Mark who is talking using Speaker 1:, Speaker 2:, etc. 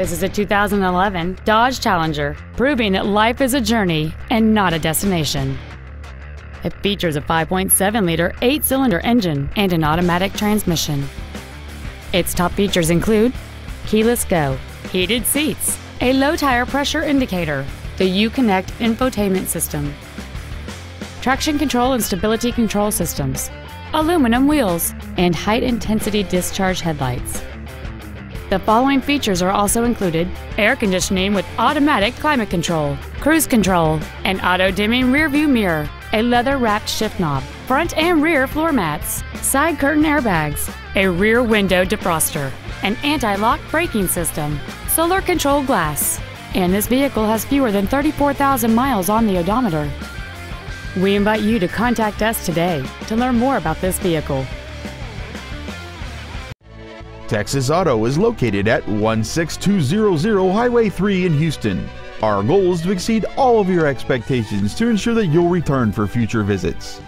Speaker 1: This is a 2011 Dodge Challenger, proving that life is a journey and not a destination. It features a 5.7 liter, 8 cylinder engine and an automatic transmission. Its top features include keyless go, heated seats, a low tire pressure indicator, the Uconnect infotainment system, traction control and stability control systems, aluminum wheels, and height intensity discharge headlights. The following features are also included air conditioning with automatic climate control, cruise control, an auto dimming rear view mirror, a leather wrapped shift knob, front and rear floor mats, side curtain airbags, a rear window defroster, an anti lock braking system, solar control glass, and this vehicle has fewer than 34,000 miles on the odometer. We invite you to contact us today to learn more about this vehicle.
Speaker 2: Texas Auto is located at 16200 Highway 3 in Houston. Our goal is to exceed all of your expectations to ensure that you'll return for future visits.